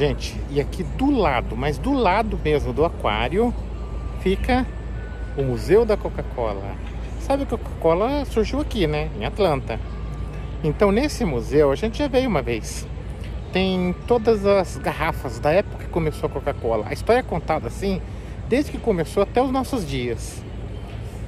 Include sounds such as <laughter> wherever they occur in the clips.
Gente, e aqui do lado, mas do lado mesmo do aquário, fica o Museu da Coca-Cola. Sabe que a Coca-Cola surgiu aqui, né? Em Atlanta. Então, nesse museu, a gente já veio uma vez. Tem todas as garrafas da época que começou a Coca-Cola. A história é contada assim, desde que começou até os nossos dias.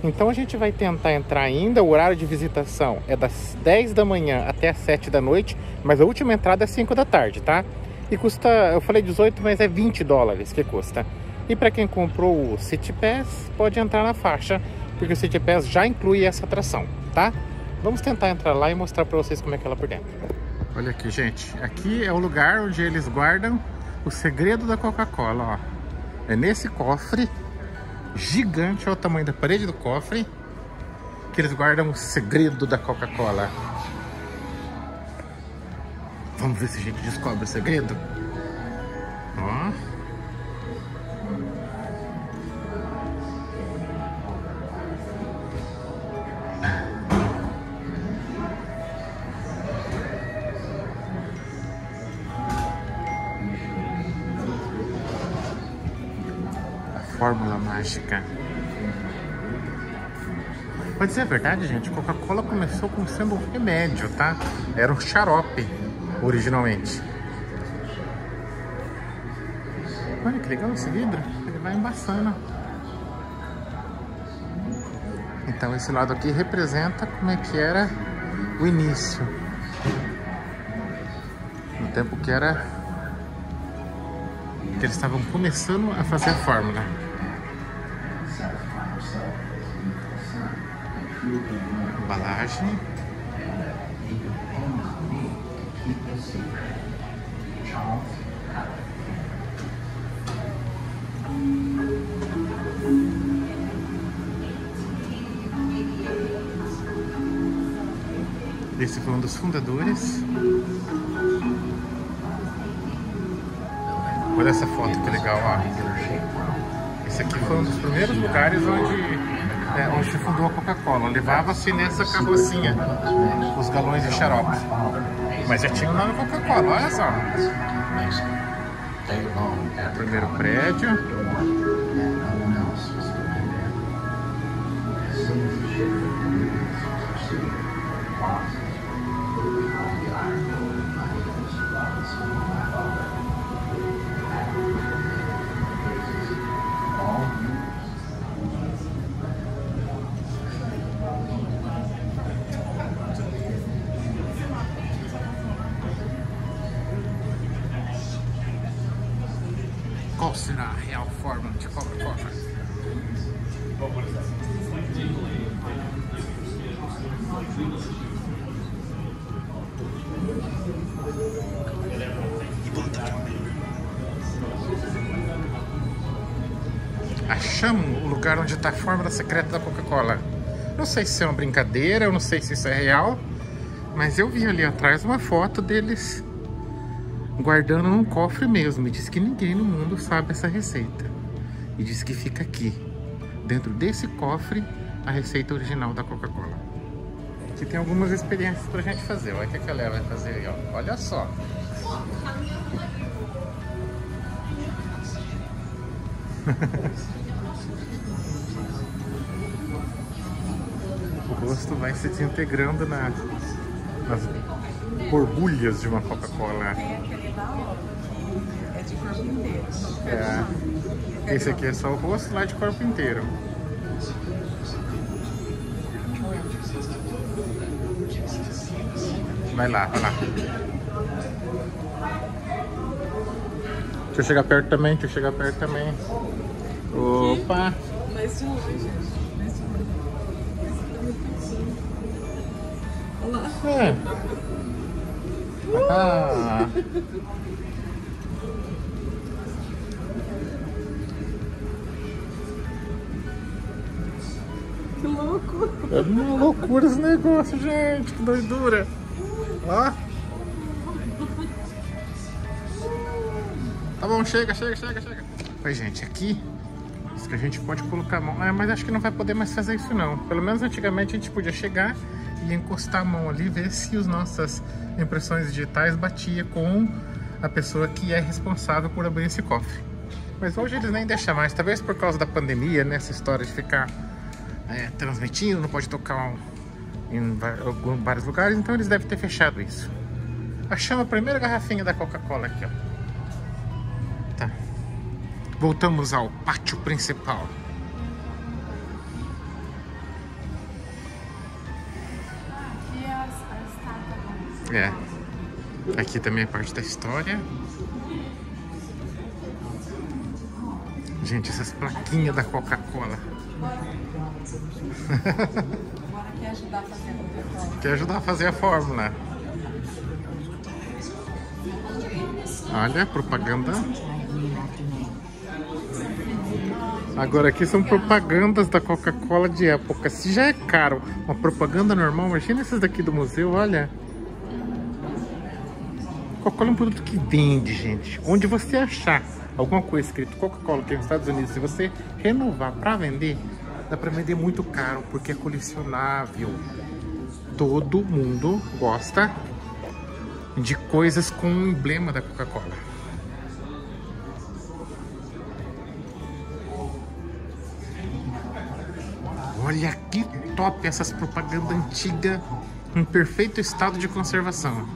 Então a gente vai tentar entrar ainda. O horário de visitação é das 10 da manhã até as 7 da noite, mas a última entrada é 5 da tarde, tá? E custa, eu falei 18, mas é 20 dólares que custa. E para quem comprou o City Pass, pode entrar na faixa, porque o City Pass já inclui essa atração, tá? Vamos tentar entrar lá e mostrar para vocês como é que é lá por dentro. Olha aqui, gente. Aqui é o lugar onde eles guardam o segredo da Coca-Cola, ó. É nesse cofre gigante, olha o tamanho da parede do cofre, que eles guardam o segredo da Coca-Cola. Vamos ver se a gente descobre o segredo. Ó. fórmula mágica. Pode ser verdade, gente. Coca-Cola começou como sendo um remédio, tá? Era um xarope, originalmente. Olha que legal esse vidro. Ele vai embaçando. Então esse lado aqui representa como é que era o início. No tempo que era... Que eles estavam começando a fazer a fórmula. Embalagem. Esse foi um dos fundadores. Olha essa foto que legal, ó. Esse aqui foi um dos primeiros lugares onde é, onde se fundou a Coca-Cola. Levava-se nessa carrocinha os galões de xarope. Mas já tinha o nome Coca-Cola, olha só. O primeiro prédio. Achamos o lugar onde está a fórmula secreta da Coca-Cola. Não sei se é uma brincadeira, eu não sei se isso é real, mas eu vi ali atrás uma foto deles guardando num cofre mesmo. E diz que ninguém no mundo sabe essa receita. E diz que fica aqui, dentro desse cofre, a receita original da Coca-Cola. Aqui tem algumas experiências pra gente fazer. Olha o que a Léa vai fazer aí, ó. Olha só. <laughs> o rosto vai se desintegrando na, nas borbulhas de uma Coca-Cola. É de corpo inteiro. É. Esse aqui é só o rosto, lá de corpo inteiro. Vai lá, vai lá. Deixa eu chegar perto também, deixa eu chegar perto também. Opa! Mais de longe. Mais Ah. Que louco. É uma loucura esse negócio, gente. Que doidura. Ó. Tá bom, chega, chega, chega, chega. Oi, gente, aqui que a gente pode colocar a mão. É, mas acho que não vai poder mais fazer isso, não. Pelo menos antigamente a gente podia chegar e encostar a mão ali, ver se as nossas impressões digitais batia com a pessoa que é responsável por abrir esse cofre. Mas hoje eles nem deixam mais, talvez por causa da pandemia, né? Essa história de ficar é, transmitindo, não pode tocar em vários lugares, então eles devem ter fechado isso. Achamos a primeira garrafinha da Coca-Cola aqui, ó. Tá. Voltamos ao pátio principal. É. Aqui também é parte da história. Gente, essas plaquinhas da Coca-Cola. Agora quer ajudar a fazer a Coca-Cola. Quer ajudar a fazer a fórmula. Olha, propaganda. Agora aqui são propagandas da Coca-Cola de época. Se já é caro uma propaganda normal, imagina essas daqui do museu, olha. Coca-Cola é um produto que vende, gente. Onde você achar alguma coisa escrito Coca-Cola aqui nos Estados Unidos, se você renovar para vender, dá para vender muito caro, porque é colecionável. Todo mundo gosta de coisas com o emblema da Coca-Cola. Olha que top essas propagandas antigas em perfeito estado de conservação.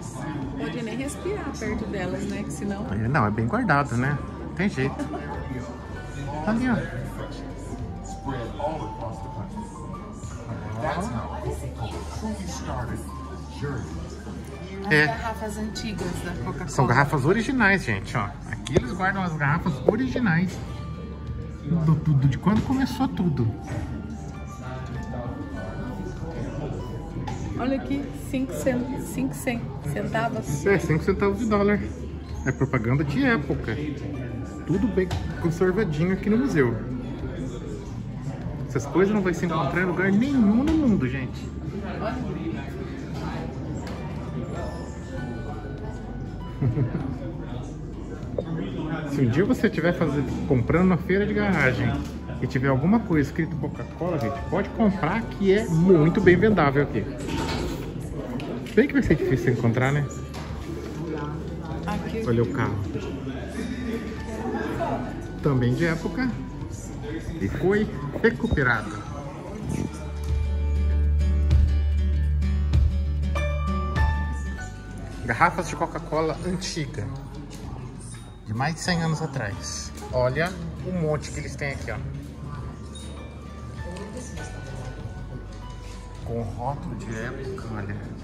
Respirar perto delas, né? Que senão. Não, é bem guardado, né? Tem jeito. Ali, ó. É. garrafas antigas da Coca-Cola. São garrafas originais, gente, ó. Aqui eles guardam as garrafas originais. Do, do- de quando começou tudo. Olha aqui, 5 centavos. É, 5 centavos de dólar. É propaganda de época. Tudo bem conservadinho aqui no museu. Essas coisas não vai se encontrar em lugar nenhum no mundo, gente. <laughs> Se um dia você estiver comprando na feira de garagem e tiver alguma coisa escrito Coca-Cola, gente, pode comprar que é muito bem vendável aqui. Bem que vai ser difícil encontrar, né? Aqui. Olha o carro. Também de época. E foi recuperado. Garrafas de Coca-Cola antiga. De mais de 100 anos atrás. Olha o monte que eles têm aqui, ó. Com rótulo de época, olha.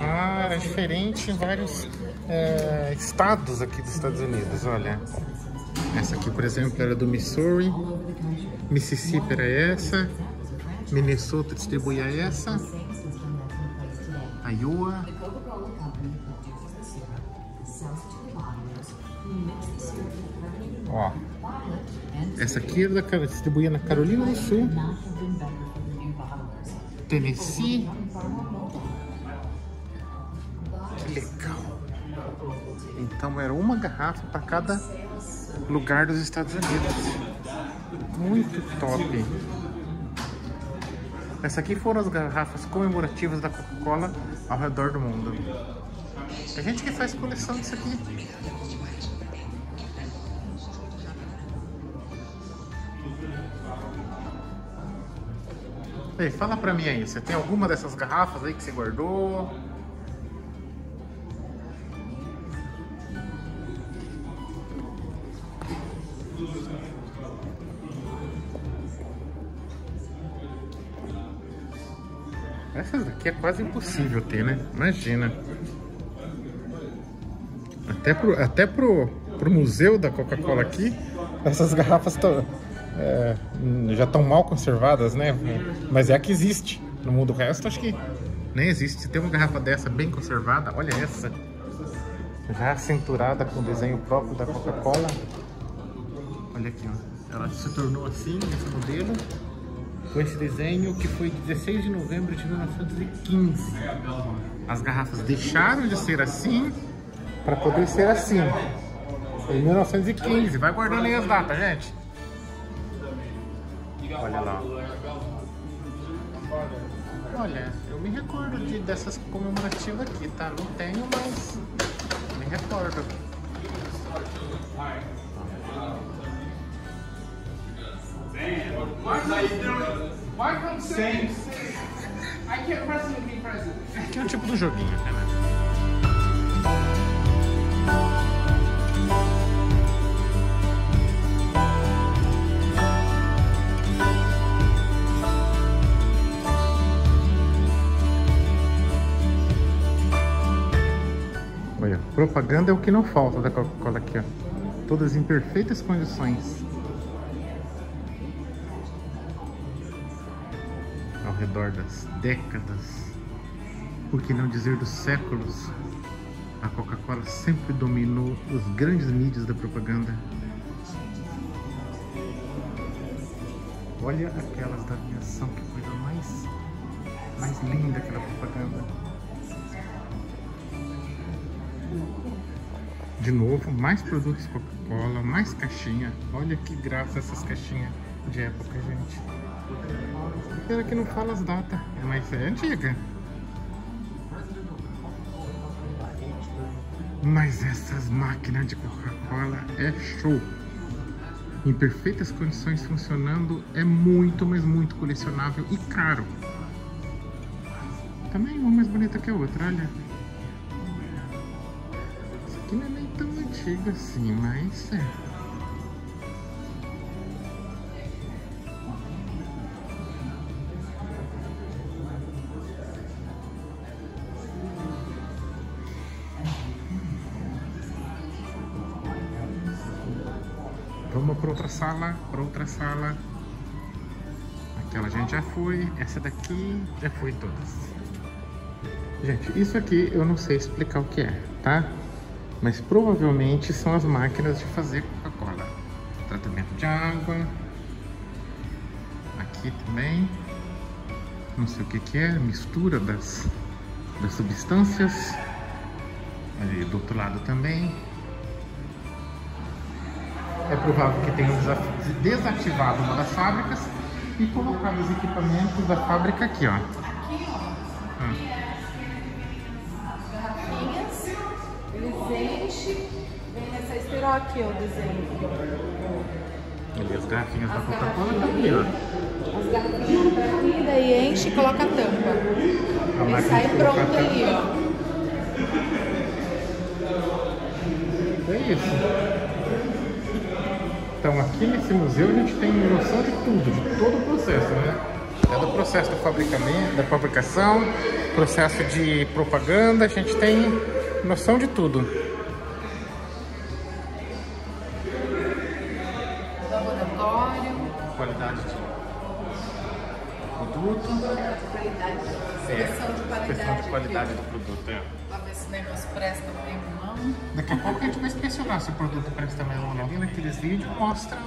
Ah, é diferente em vários é, estados aqui dos Estados Unidos, olha. Essa aqui, por exemplo, era do Missouri. Mississippi era essa. Minnesota distribuía essa. Iowa. Ó. Essa aqui era da, distribuía na Carolina do Sul. Tennessee. Que legal. Então era uma garrafa para cada lugar dos Estados Unidos. Muito top. Essa aqui foram as garrafas comemorativas da Coca-Cola ao redor do mundo. Tem gente que faz coleção disso aqui. Ei, fala pra mim aí, você tem alguma dessas garrafas aí que você guardou? Essas daqui é quase impossível ter, né? Imagina. Até pro, até pro, pro museu da Coca-Cola aqui, essas garrafas tão, é, já estão mal conservadas, né? Mas é a que existe. No mundo resto, acho que nem existe. Se tem uma garrafa dessa bem conservada, olha essa. Já cinturada com o desenho próprio da Coca-Cola. Olha aqui, ó. Ela se tornou assim, esse modelo com esse desenho que foi 16 de novembro de 1915. As garrafas deixaram de ser assim para poder ser assim. Em 1915. Vai guardando aí as datas, gente. Olha lá. Olha, eu me recordo de, dessas comemorativas aqui, tá? Não tenho, mas me recordo. Why come? I can't president. Aqui é um tipo do joguinho, cara. Propaganda é o que não falta da Coca-Cola aqui, ó. Todas em perfeitas condições. Ao redor das décadas, por que não dizer dos séculos, a Coca-Cola sempre dominou os grandes mídias da propaganda. Olha aquelas da aviação, que coisa mais, mais linda aquela propaganda. De novo, mais produtos Coca-Cola, mais caixinha. Olha que graça essas caixinhas de época, gente. Pena que não fala as datas, mas é antiga. Mas essas máquinas de Coca-Cola é show. Em perfeitas condições funcionando, é muito, mas muito colecionável e caro. Também uma mais bonita que a outra, olha. Essa aqui não é nem antiga assim, mas é. Vamos para outra sala, para outra sala. Aquela gente já foi, essa daqui já foi todas. Gente, isso aqui eu não sei explicar o que é, tá? Mas provavelmente são as máquinas de fazer Coca-Cola. Tratamento de água. Aqui também. Não sei o que que é, mistura das, das substâncias. Ali do outro lado também. É provável que tenham desa- desativado uma das fábricas e colocado os equipamentos da fábrica. Aqui, ó, aqui, ó, o desenho. Ali as garrafinhas da Coca-Cola tá ali, ó. As garrafinhas pra aqui, daí enche e coloca a tampa. A E sai pronto ali, ó. É isso. Então aqui nesse museu a gente tem noção de tudo, de todo o processo, né? É do processo do fabricamento, da fabricação, processo de propaganda, a gente tem noção de tudo. Produto presta mesmo ou não. Naqueles vídeos mostra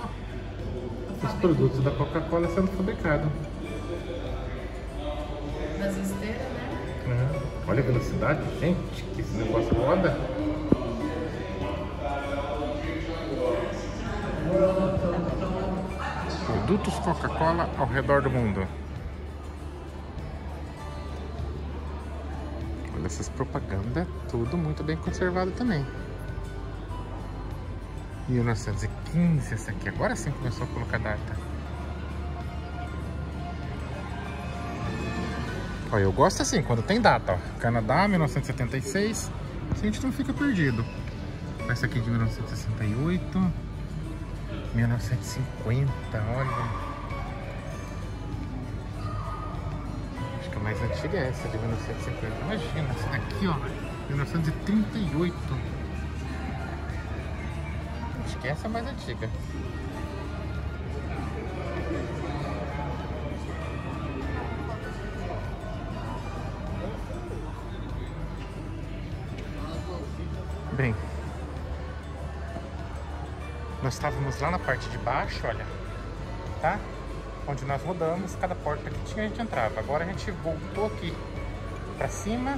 os produtos da Coca-Cola sendo fabricados. Nas esteiras, né? Uhum. Olha a velocidade, gente, que esse negócio roda. Produtos Coca-Cola ao redor do mundo. Olha essas propagandas, tudo muito bem conservado também. 1915 essa aqui, agora sim começou a colocar data. Ó, eu gosto assim, quando tem data, ó. Canadá, 1976. Assim a gente não fica perdido. Essa aqui de 1968. 1950, olha. Acho que a mais antiga é essa de 1950. Imagina, essa daqui, ó. 1938. Essa é mais antiga. Bem, nós estávamos lá na parte de baixo, olha, tá? Onde nós rodamos, cada porta que tinha a gente entrava. Agora a gente voltou aqui pra cima,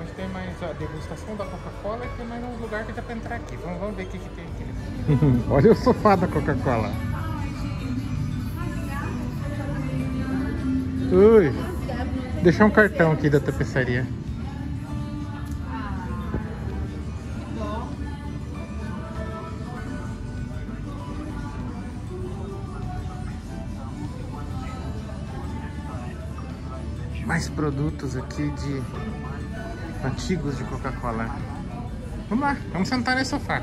onde tem mais a degustação da Coca-Cola e tem mais um lugar que dá pra entrar aqui. Vamos, vamos ver o que, que tem aqui. <laughs> olha o sofá da Coca-Cola. Ui. Deixar um cartão aqui da tapeçaria. Mais produtos aqui de antigos de Coca-Cola. Vamos lá, vamos sentar nesse sofá.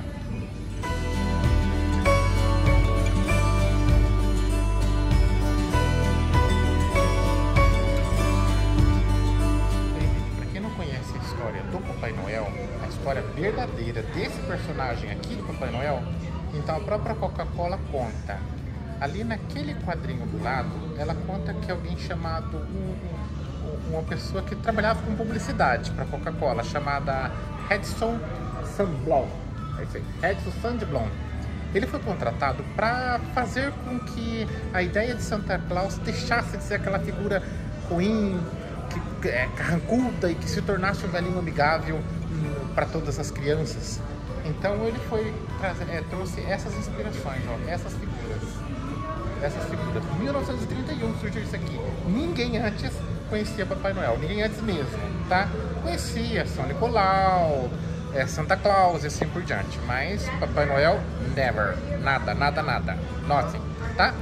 Para quem não conhece a história do Papai Noel, a história verdadeira desse personagem aqui do Papai Noel, então a própria Coca-Cola conta. Ali naquele quadrinho do lado, ela conta que alguém chamado uma pessoa que trabalhava com publicidade para Coca-Cola, chamada Edson Sandblom. É Sandblom. Ele foi contratado para fazer com que a ideia de Santa Claus deixasse de ser aquela figura ruim, que, é, carrancuda e que se tornasse um velhinho amigável hum, para todas as crianças. Então ele foi é, trouxe essas inspirações, ó, essas figuras. Essas figuras. 1931 surgiu isso aqui. Ninguém antes conhecia Papai Noel, ninguém antes mesmo, tá? Conhecia São Nicolau, é, Santa Claus e assim por diante, mas Papai Noel, never, nada, nada, nada, nothing, tá?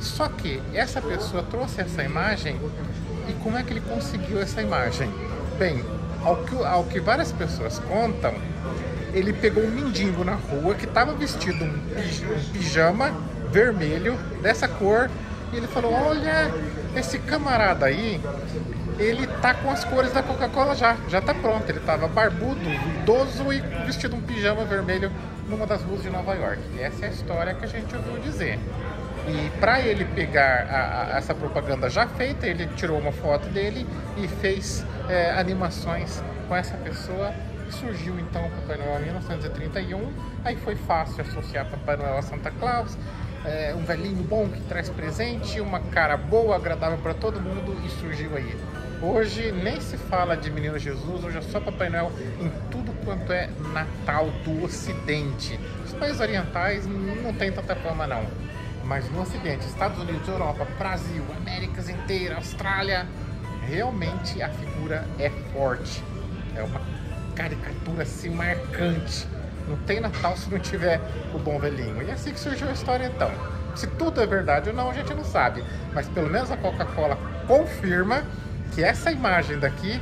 Só que essa pessoa trouxe essa imagem e como é que ele conseguiu essa imagem? Bem, ao que, ao que várias pessoas contam, ele pegou um mendigo na rua que estava vestido um pijama vermelho dessa cor e ele falou: Olha, esse camarada aí, ele tá com as cores da Coca-Cola já, já tá pronto. Ele tava barbudo, idoso e vestido um pijama vermelho numa das ruas de Nova York. E essa é a história que a gente ouviu dizer. E para ele pegar a, a, essa propaganda já feita, ele tirou uma foto dele e fez é, animações com essa pessoa. Surgiu então o Papai Noel em 1931. Aí foi fácil associar Papai Noel a Santa Claus é, um velhinho bom que traz presente, uma cara boa, agradável para todo mundo e surgiu aí. Hoje nem se fala de Menino Jesus, hoje é só Papai Noel em tudo quanto é Natal do Ocidente. Os países orientais não tem tanta fama não, mas no Ocidente, Estados Unidos, Europa, Brasil, Américas inteira, Austrália, realmente a figura é forte. É uma caricatura assim marcante não tem Natal se não tiver o bom velhinho. E é assim que surgiu a história então. Se tudo é verdade ou não, a gente não sabe. Mas pelo menos a Coca-Cola confirma que essa imagem daqui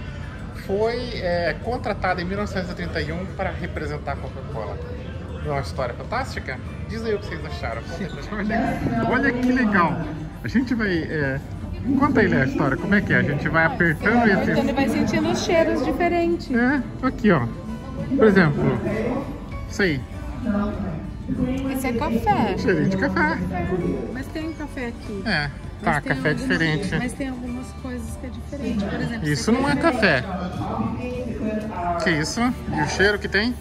foi é, contratada em 1931 para representar a Coca-Cola. É uma história fantástica? Diz aí o que vocês acharam. olha, olha que legal. A gente vai. É... Conta aí né, a história, como é que é? A gente vai apertando e Então ele vai sentindo os cheiros diferentes. É, aqui ó. Por exemplo, isso aí. Esse é café. Cheirinho de café. Mas tem café aqui. É, tá, café algumas, diferente. Mas tem algumas coisas que é diferente. Por exemplo, isso não é café. Que isso? E o cheiro que tem?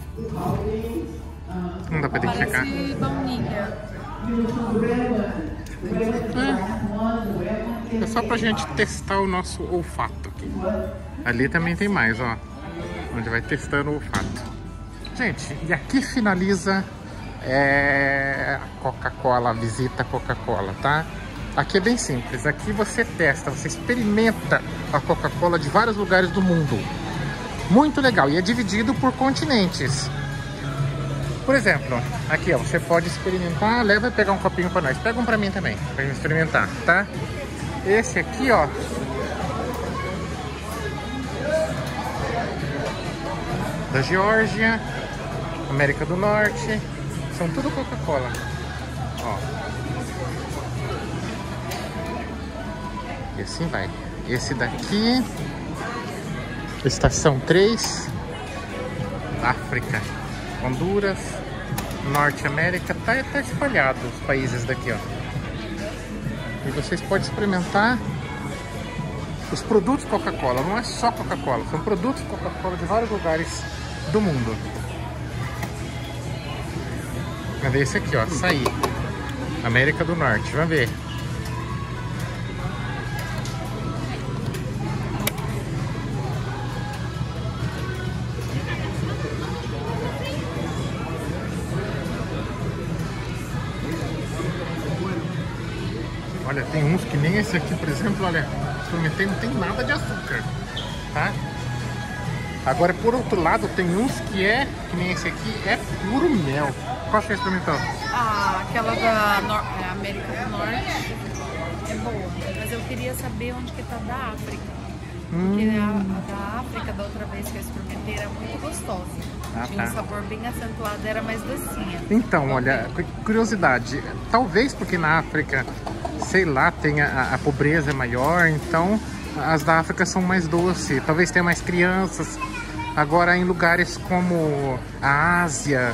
Não dá pra identificar. Parece baunilha. É. é só pra gente testar o nosso olfato aqui. Ali também tem mais, ó. Onde vai testando o olfato. Gente, e aqui finaliza é, a Coca-Cola, a visita Coca-Cola, tá? Aqui é bem simples, aqui você testa, você experimenta a Coca-Cola de vários lugares do mundo. Muito legal, e é dividido por continentes. Por exemplo, aqui ó, você pode experimentar, leva e pegar um copinho para nós. Pega um para mim também, gente experimentar, tá? Esse aqui ó, da Geórgia, América do Norte. São tudo Coca-Cola. Ó. E assim vai. Esse daqui. Estação 3. África. Honduras. Norte América. Tá, tá espalhado os países daqui, ó. E vocês podem experimentar os produtos Coca-Cola. Não é só Coca-Cola. São produtos Coca-Cola de vários lugares do mundo. Cadê esse aqui, ó? Açaí. América do Norte. Vamos ver. Olha, tem uns que nem esse aqui, por exemplo, olha, experimentei, não tem nada de açúcar, tá? Agora, por outro lado, tem uns que é, que nem esse aqui, é puro mel. Qual você experimentou? Ah, aquela da Nor é, América do Norte é boa. Mas eu queria saber onde que tá da África. Porque Hum. a, a da África, da outra vez que eu experimentei, era muito gostosa. Ah, Tinha tá. um sabor bem acentuado, era mais docinha. Então, olha, cu- curiosidade, talvez porque na África, sei lá, tenha a, a pobreza é maior, então as da África são mais doces, talvez tenha mais crianças. Agora, em lugares como a Ásia,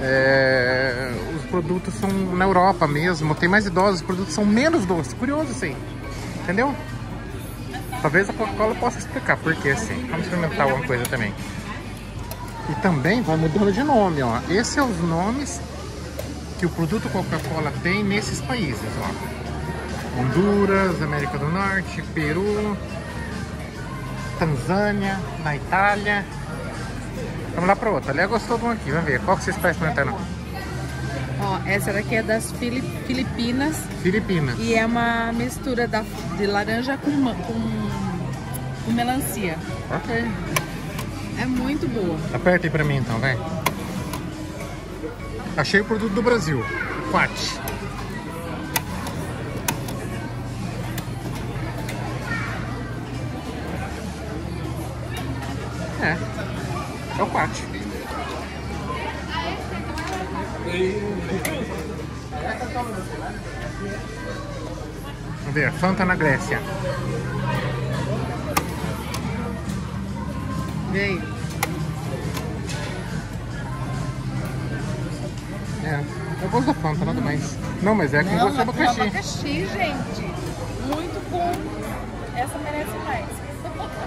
é, os produtos são na Europa mesmo, tem mais idosos, os produtos são menos doces. Curioso assim, entendeu? Talvez a Coca-Cola possa explicar por que assim. Vamos experimentar alguma coisa também. E também vai mudando de nome, ó. Esses são os nomes que o produto Coca-Cola tem nesses países, ó. Honduras, América do Norte, Peru, Tanzânia, na Itália. Vamos lá para outra. Ali gostou de um aqui, vamos ver. Qual que você está experimentando? Ó, essa daqui é das Fili- Filipinas Filipinas. e é uma mistura da, de laranja com, com, com melancia. Ok. É muito boa. Aperta aí pra mim então, vai. Achei o produto do Brasil. Quat. Ver, Fanta na Grécia. Veio. É. Eu gosto da Fanta, nada mais. Não, mas é com gosto de abacaxi. abacaxi, gente. Muito bom. Essa merece mais. <laughs>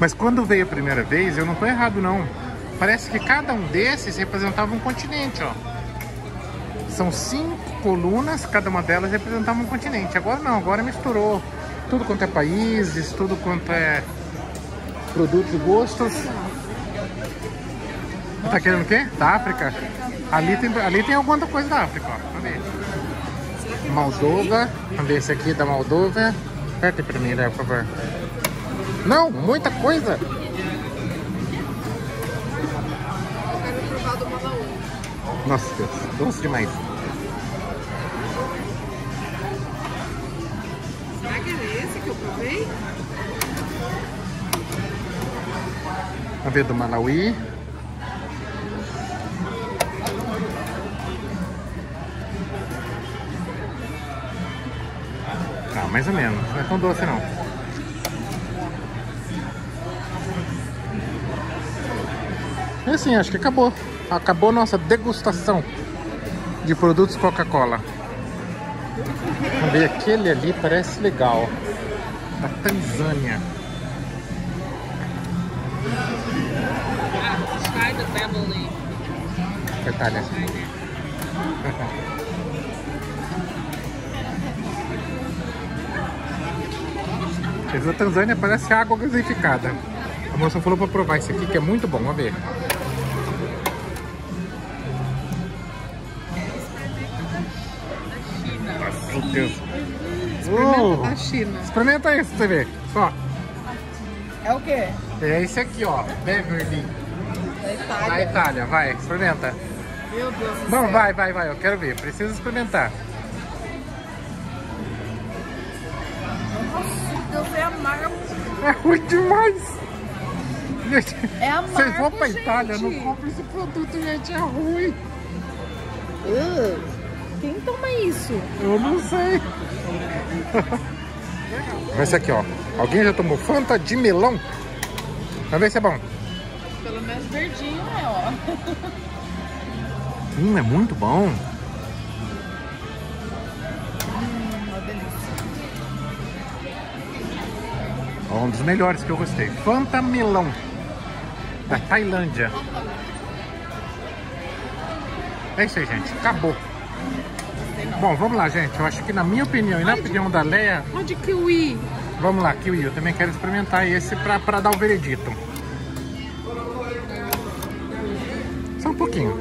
Mas quando veio a primeira vez, eu não tô errado não. Parece que cada um desses representava um continente, ó. São cinco colunas, cada uma delas representava um continente. Agora não, agora misturou tudo quanto é países, tudo quanto é produtos e gostos. Tá querendo o quê? Da África? Ali tem, ali tem alguma coisa da África, ó. Moldova. Vamos ver esse aqui da Moldova. Aperta pra mim, né, por favor. Não, muita coisa. Nossa Deus, doce demais. Vamos ver do Malawi. Tá, mais ou menos. Não é tão doce não. É assim, acho que acabou. Acabou nossa degustação de produtos Coca-Cola. Vamos ver, aquele ali parece legal. Da Tanzânia. Try the Beverly. Itália. Esse da Tanzânia parece água gasificada. A moça falou pra provar esse aqui que é muito bom, vamos ver. Nossa, meu Deus. Experimenta da China. experimenta isso pra você ver. Só. É o quê? É esse aqui, ó. Beverly. Da Itália. Itália. Vai, experimenta. Meu Deus do Não, céu. vai, vai, vai. Eu quero ver. Preciso experimentar. Deus é amargo. É ruim demais. Gente, É amargo, vocês vão pra gente. Itália, não compre esse produto, gente. É ruim. Uh, quem toma isso? Eu não sei. Esse aqui, ó. Alguém já tomou Fanta de melão? Vamos ver se é bom. Verdinho, né? Ó. <laughs> Hum, é muito bom. Uma delícia. Ó, Um dos melhores que eu gostei. Fanta melão. Da Tailândia. É isso aí, gente. Acabou. Bom, vamos lá, gente. Eu acho que na minha opinião e na opinião da Leia, Ó de kiwi. vamos lá, Kiwi. Eu também quero experimentar esse pra, pra dar o veredito. Pouquinho.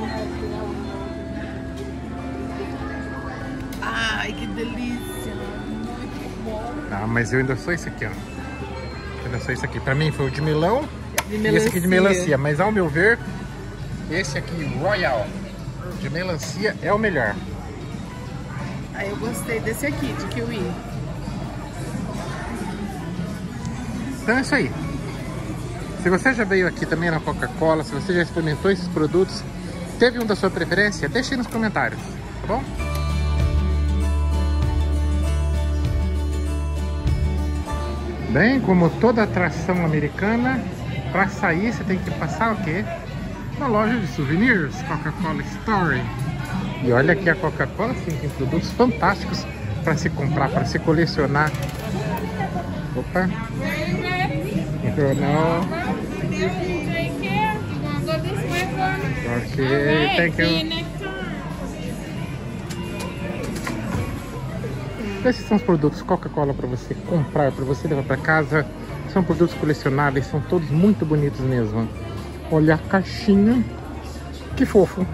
Ai, que delícia. Muito bom. Ah, mas eu ainda sou esse aqui, ó. Eu ainda sou esse aqui. Pra mim foi o de melão De e esse aqui de melancia. Mas ao meu ver, esse aqui, Royal, de melancia, é o melhor. Aí eu gostei desse aqui, de kiwi. Então é isso aí. Se você já veio aqui também na Coca-Cola, se você já experimentou esses produtos, teve um da sua preferência, deixe aí nos comentários, tá bom? Bem, como toda atração americana, para sair você tem que passar o quê? Na loja de souvenirs, Coca-Cola Story. E olha aqui a Coca-Cola sim, tem produtos fantásticos para se comprar, para se colecionar. Opa! Não. Ok, thank you. Esses são os produtos Coca-Cola para você comprar, para você levar para casa. São produtos colecionáveis, são todos muito bonitos mesmo. Olha a caixinha, que fofo.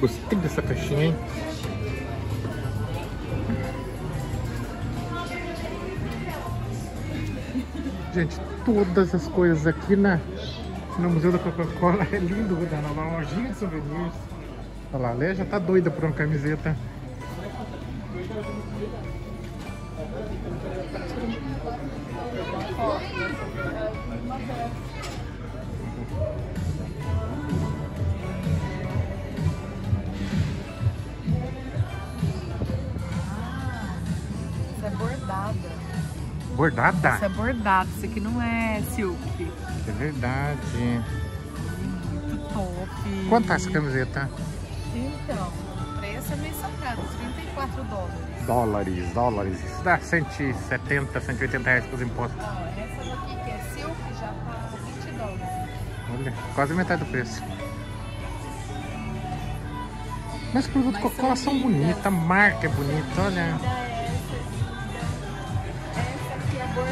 Gostei dessa caixinha, hein? Gente, todas as coisas aqui na, no Museu da Coca-Cola <laughs> é lindo, né? Na lojinha de souvenirs. Olha lá, a Leia já tá doida por uma camiseta. Isso Bordada? Isso é bordado, isso aqui não é silk. É verdade. Muito top. Quanto tá essa camiseta? Então, o preço é meio salgado, 34 dólares. Dólares, dólares. Isso dá 170, 180 reais com os impostos. Ó, essa daqui que é silk já tá 20 dólares. Olha, quase metade do preço. Mas Mas Coca-Cola são bonitos, a marca é bonita, olha.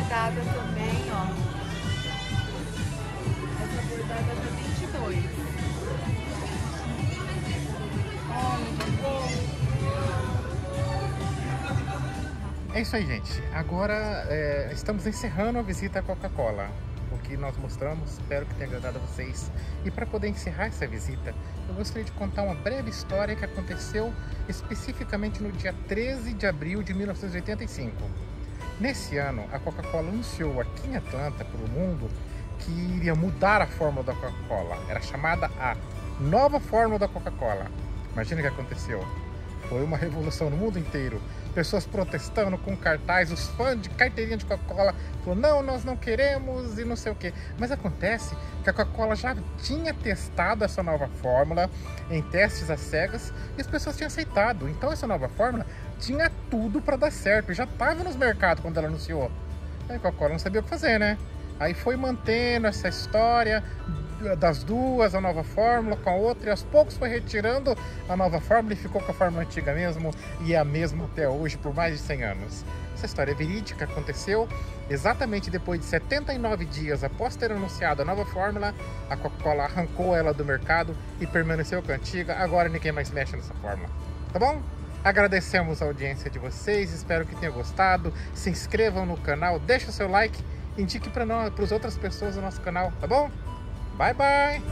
Bordada também, ó. Essa bordada tá 22. Olha, que bom. É isso aí, gente. Agora é, estamos encerrando a visita à Coca-Cola. O que nós mostramos, espero que tenha agradado a vocês. E para poder encerrar essa visita, eu gostaria de contar uma breve história que aconteceu especificamente no dia 13 de abril de 1985. Nesse ano, a Coca-Cola anunciou aqui em Atlanta para o mundo que iria mudar a fórmula da Coca-Cola. Era chamada a nova fórmula da Coca-Cola. Imagina o que aconteceu. Foi uma revolução no mundo inteiro. Pessoas protestando com cartaz, os fãs de carteirinha de Coca-Cola falaram, não, nós não queremos e não sei o que. Mas acontece que a Coca-Cola já tinha testado essa nova fórmula em testes às cegas e as pessoas tinham aceitado. Então essa nova fórmula tinha tudo para dar certo. Já estava nos mercados quando ela anunciou. Aí a Coca-Cola não sabia o que fazer, né? Aí foi mantendo essa história das duas, a nova fórmula com a outra, e aos poucos foi retirando a nova fórmula e ficou com a fórmula antiga mesmo, e é a mesma até hoje, por mais de 100 anos. Essa história é verídica, aconteceu exatamente depois de 79 dias após ter anunciado a nova fórmula, a Coca-Cola arrancou ela do mercado e permaneceu com a antiga, agora ninguém mais mexe nessa fórmula. Tá bom? Agradecemos a audiência de vocês, espero que tenham gostado. Se inscrevam no canal, deixe o seu like, indique para as outras pessoas do nosso canal, tá bom? Bye bye.